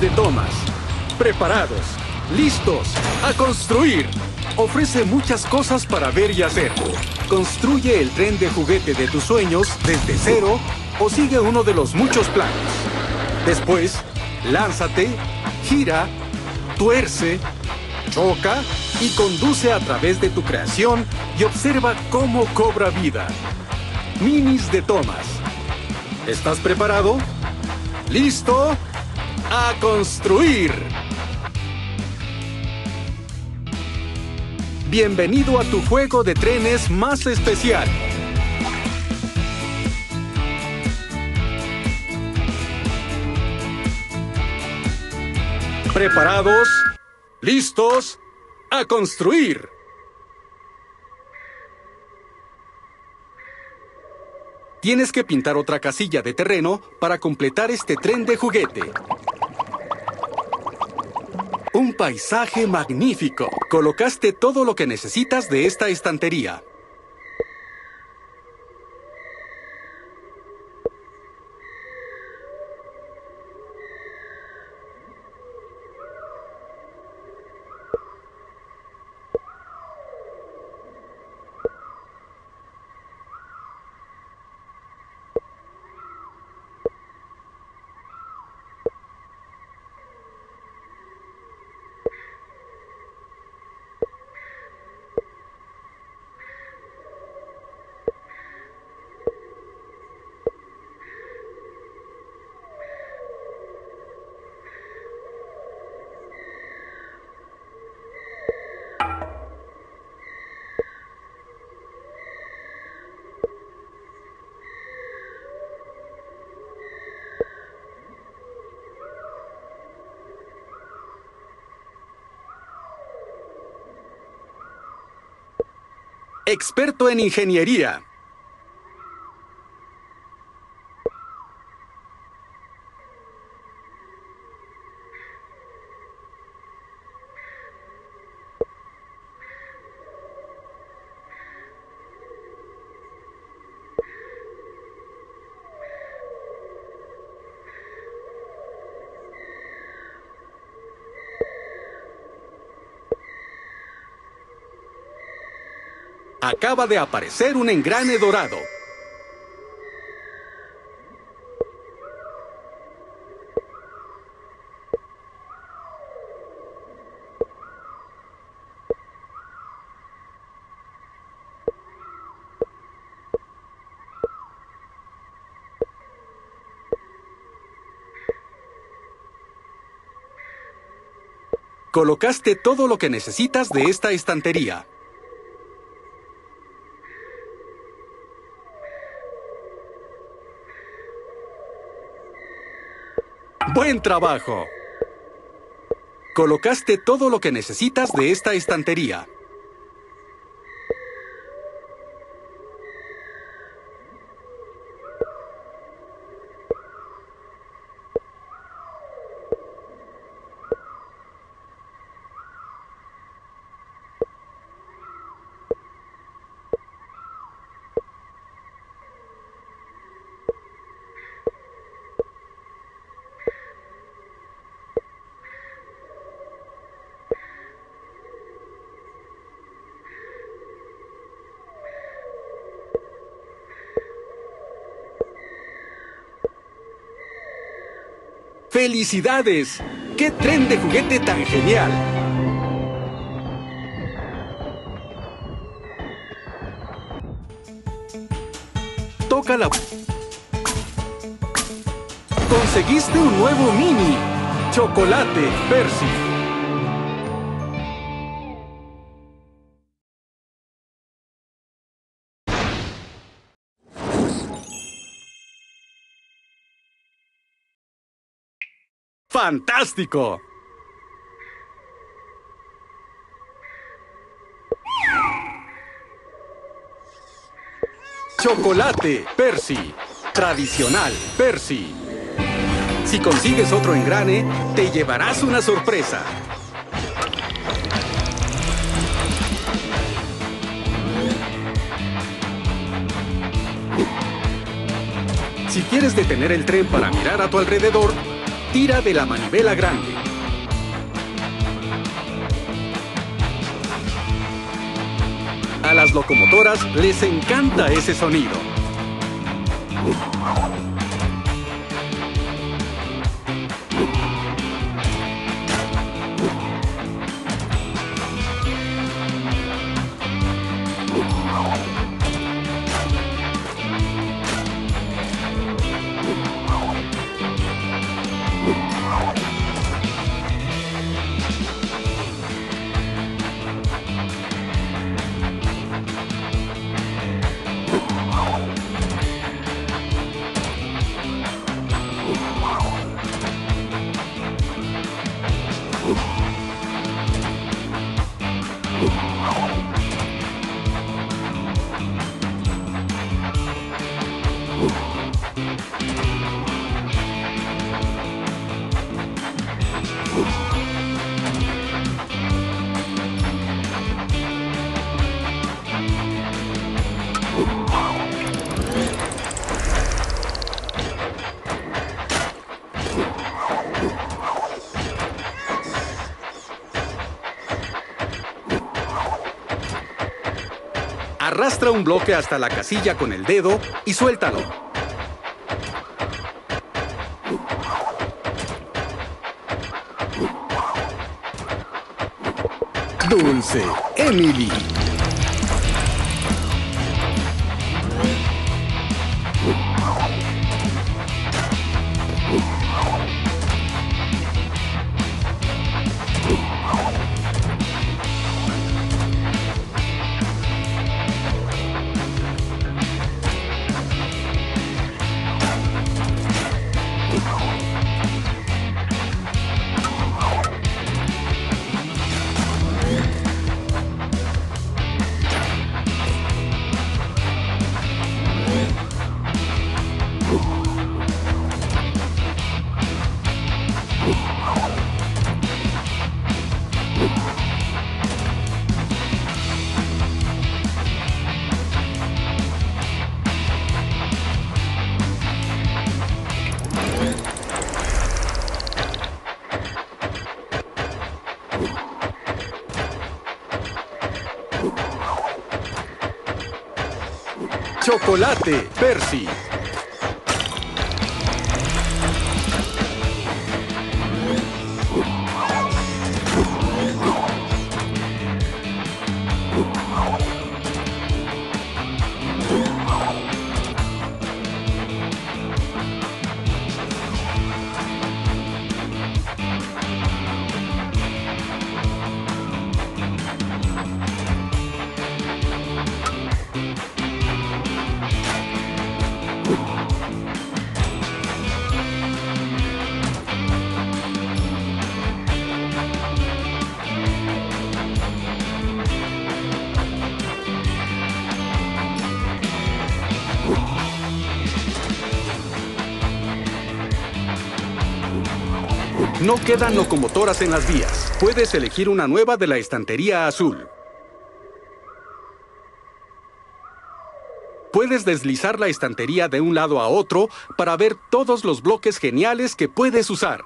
De Thomas. Preparados, listos, a construir. Ofrece muchas cosas para ver y hacer. Construye el tren de juguete de tus sueños desde cero o sigue uno de los muchos planos. Después, lánzate, gira, tuerce, choca y conduce a través de tu creación y observa cómo cobra vida. Minis de Thomas. ¿Estás preparado? ¿Listo? ¡A construir! Bienvenido a tu juego de trenes más especial. ¿Preparados? ¿Listos? ¡A construir! Tienes que pintar otra casilla de terreno para completar este tren de juguete. Paisaje magnífico. Colocaste todo lo que necesitas de esta estantería. Experto en ingeniería. Acaba de aparecer un engrane dorado. Colocaste todo lo que necesitas de esta estantería. ¡Buen trabajo! Colocaste todo lo que necesitas de esta estantería. ¡Felicidades! ¡Qué tren de juguete tan genial! Toca la... Conseguiste un nuevo mini. Chocolate, Percy. ¡Fantástico! Chocolate, Percy. Tradicional, Percy. Si consigues otro engrane, te llevarás una sorpresa. Si quieres detener el tren para mirar a tu alrededor, tira de la manivela grande. A las locomotoras les encanta ese sonido. Arrastra un bloque hasta la casilla con el dedo y suéltalo. Dulce, Emily. Chocolate Percy. No quedan locomotoras en las vías. Puedes elegir una nueva de la estantería azul. Puedes deslizar la estantería de un lado a otro para ver todos los bloques geniales que puedes usar.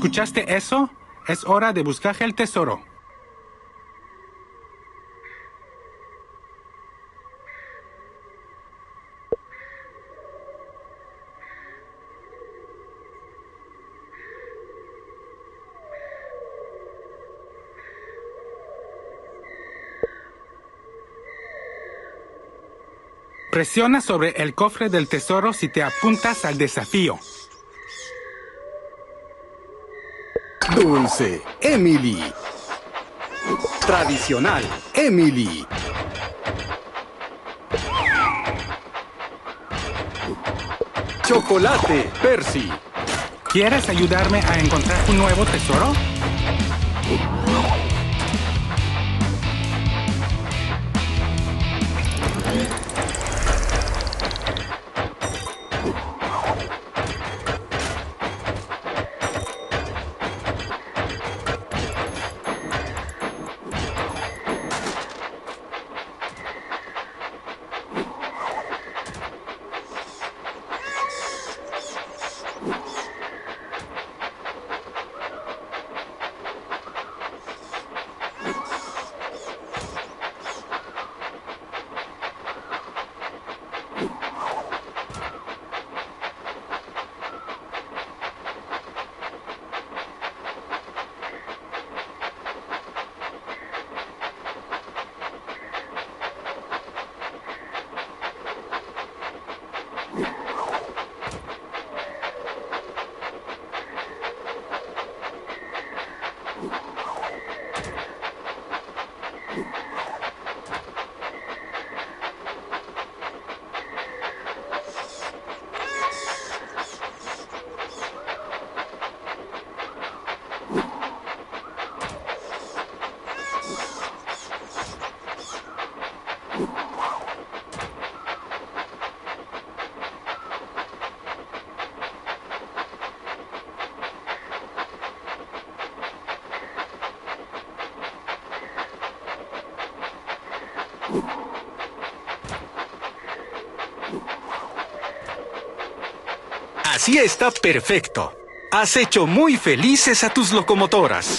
¿Escuchaste eso? Es hora de buscar el tesoro. Presiona sobre el cofre del tesoro si te apuntas al desafío. Dulce, Emily. Tradicional, Emily. Chocolate, Percy. ¿Quieres ayudarme a encontrar un nuevo tesoro? Así está perfecto. Has hecho muy felices a tus locomotoras.